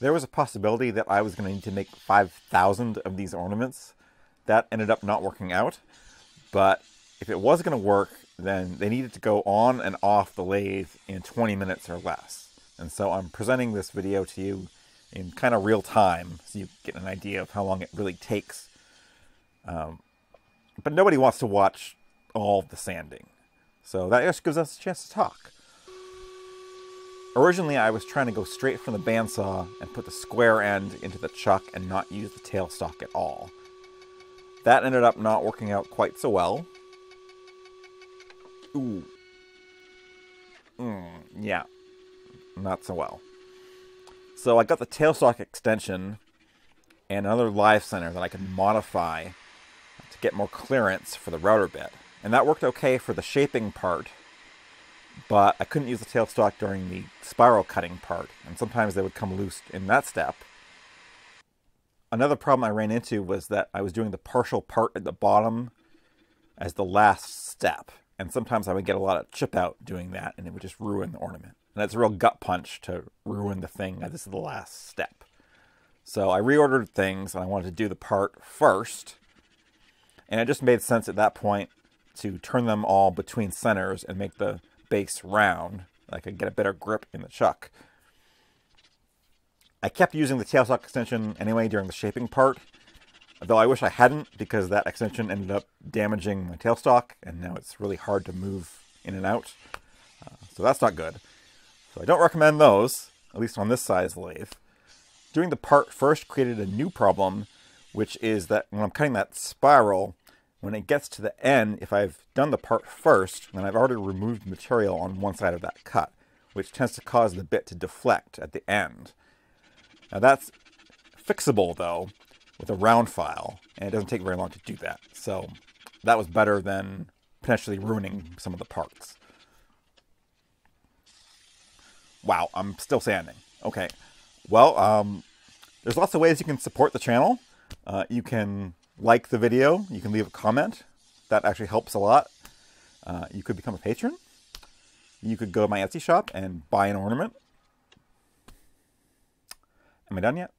there was a possibility that I was going to need to make 5,000 of these ornaments. That ended up not working out. But if it was going to work, then they needed to go on and off the lathe in 20 minutes or less. And so I'm presenting this video to you in kind of real time so you get an idea of how long it really takes. Um, but nobody wants to watch all the sanding. So that just gives us a chance to talk. Originally, I was trying to go straight from the bandsaw and put the square end into the chuck and not use the tailstock at all. That ended up not working out quite so well. Ooh. Mm, yeah, not so well. So I got the tailstock extension and another live center that I could modify to get more clearance for the router bit. And that worked okay for the shaping part, but I couldn't use the tailstock during the spiral cutting part, and sometimes they would come loose in that step. Another problem I ran into was that I was doing the partial part at the bottom as the last step, and sometimes I would get a lot of chip out doing that, and it would just ruin the ornament. And it's a real gut punch to ruin the thing this is the last step. So I reordered things, and I wanted to do the part first, and it just made sense at that point to turn them all between centers and make the base round. I could get a better grip in the chuck. I kept using the tailstock extension anyway during the shaping part, though I wish I hadn't because that extension ended up damaging my tailstock and now it's really hard to move in and out. Uh, so that's not good. So I don't recommend those, at least on this size lathe. Doing the part first created a new problem, which is that when I'm cutting that spiral, when it gets to the end, if I've done the part first, then I've already removed material on one side of that cut, which tends to cause the bit to deflect at the end. Now that's fixable though with a round file, and it doesn't take very long to do that. So that was better than potentially ruining some of the parts. Wow, I'm still sanding. Okay, well, um, there's lots of ways you can support the channel. Uh, you can like the video, you can leave a comment. That actually helps a lot. Uh, you could become a patron. You could go to my Etsy shop and buy an ornament. Am I done yet?